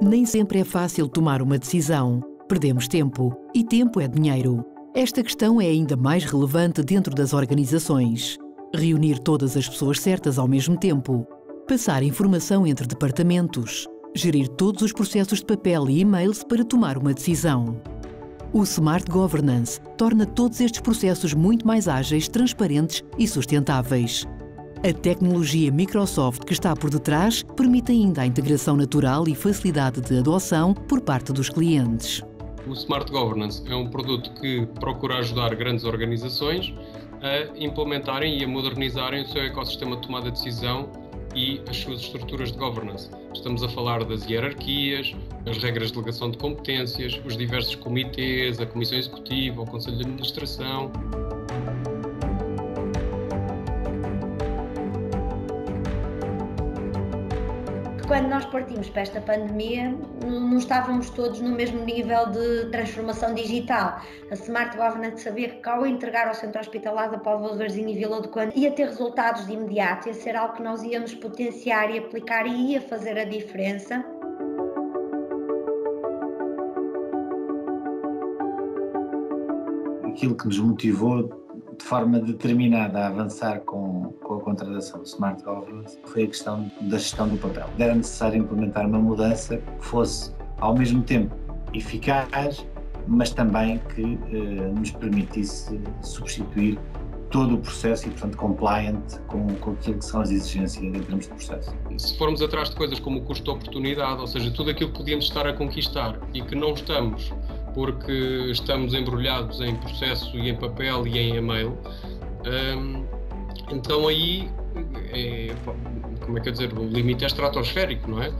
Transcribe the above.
Nem sempre é fácil tomar uma decisão. Perdemos tempo e tempo é dinheiro. Esta questão é ainda mais relevante dentro das organizações. Reunir todas as pessoas certas ao mesmo tempo, passar informação entre departamentos, gerir todos os processos de papel e e-mails para tomar uma decisão. O Smart Governance torna todos estes processos muito mais ágeis, transparentes e sustentáveis. A tecnologia Microsoft que está por detrás permite ainda a integração natural e facilidade de adoção por parte dos clientes. O Smart Governance é um produto que procura ajudar grandes organizações a implementarem e a modernizarem o seu ecossistema de tomada de decisão e as suas estruturas de governance. Estamos a falar das hierarquias, as regras de delegação de competências, os diversos comitês, a Comissão Executiva, o Conselho de Administração. Quando nós partimos para esta pandemia, não estávamos todos no mesmo nível de transformação digital. A Smart Governance sabia que ao entregar ao centro hospitalar da Póvoa de Varzim e Vila do Conde ia ter resultados de imediato, ia ser algo que nós íamos potenciar e aplicar e ia fazer a diferença. Aquilo que nos motivou de forma determinada a avançar com, com a contratação do Smart Governance foi a questão da gestão do papel. Era necessário implementar uma mudança que fosse, ao mesmo tempo, eficaz, mas também que eh, nos permitisse substituir todo o processo e, portanto, compliant com, com aquilo que são as exigências em termos de processo. Se formos atrás de coisas como o custo de oportunidade, ou seja, tudo aquilo que podíamos estar a conquistar e que não estamos porque estamos embrulhados em processo e em papel e em e-mail. Um, então aí, é, como é que eu dizer, o limite é estratosférico, não é?